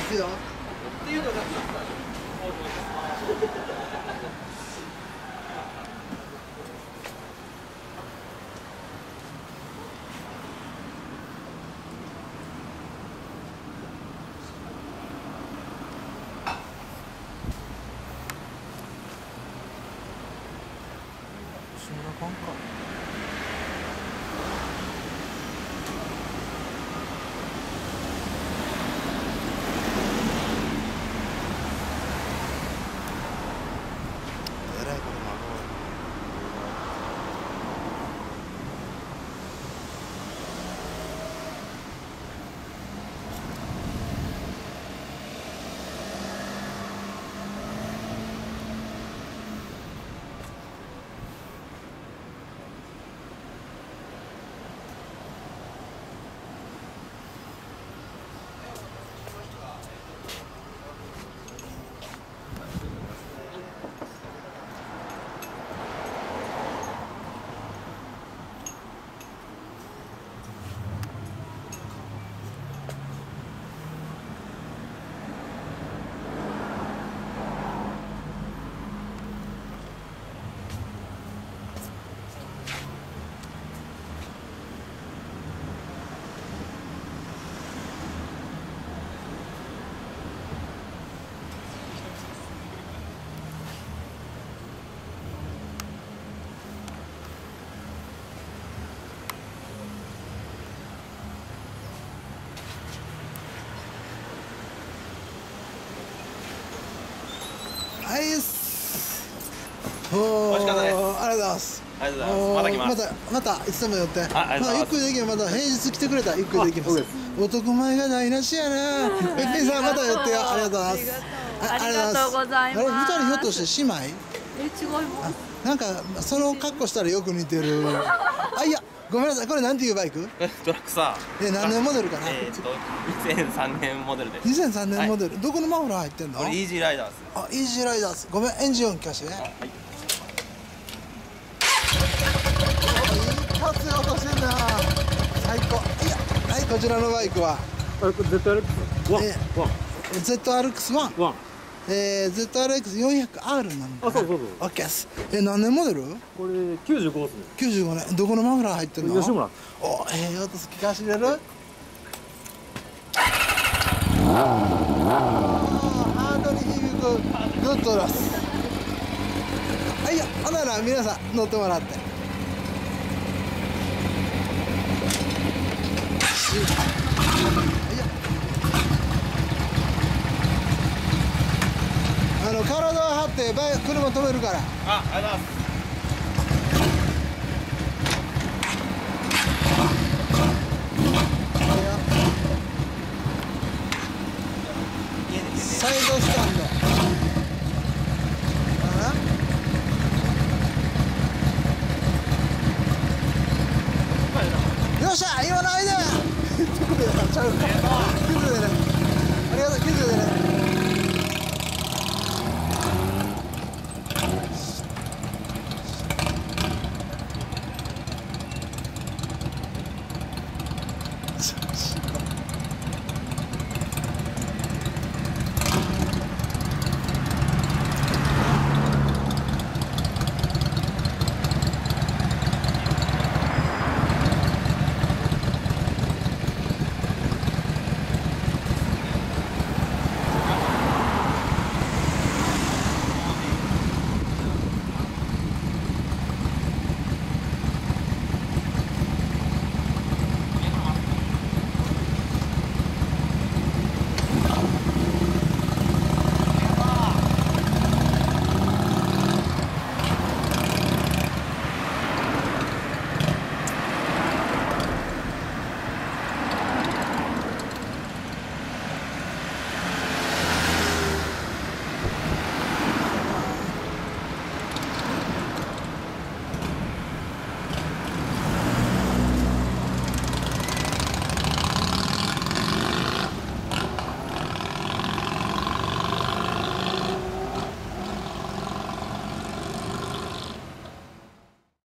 頼みますよっていうのがはい。っすおかったです。ありがとうございます。ありがとうございます。また来ます。またまたいつでも寄って。あありがとうございます。まあゆっくりできるまた平日来てくれたらゆっくりできます。男前が台無しやな。べっぴんさんまた寄ってよ。ありがとう。ございます。ありがとう。ございます。あれ二人ひょっとして姉妹？え違います。なんかその格好したらよく似てる。あいやごめんなさいこれなんていうバイク？トラックさえ何年モデルかな？えーっと2003年モデルです。2003年モデル、どこのマフラー入ってんのこれイージーライダーです。あイージーライダーズ。ごめんエンジン音聞かせてね。はい。一発で落としてんな。最高。いやはいこちらのバイクは。あれこれ ZRX ワン。えワン。ZRX1 ワンえー、ZRX400R なんだあそうそうそう。オッケーですえ何年モデル？これ95です。ね95年どこのマフラー入ってんの？吉村おええー、音聞かせてくれるハートに響くグッドラス。はいやほんなら皆さん乗ってもらってしはいやあの体を張ってバイ車止めるから。あありがとうございます。家でサイドスタンド。あら。よっしゃ今の間ちゃうか。90でね。ありがとう90でね